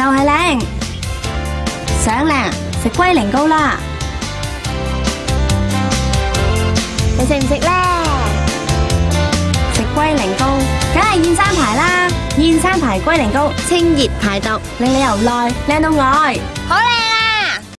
就系靓想靓食龟苓膏啦。你食唔食咧食龟苓膏。梗系燕山牌啦。燕山牌龟苓膏清热排毒令你由内靓到外。好靓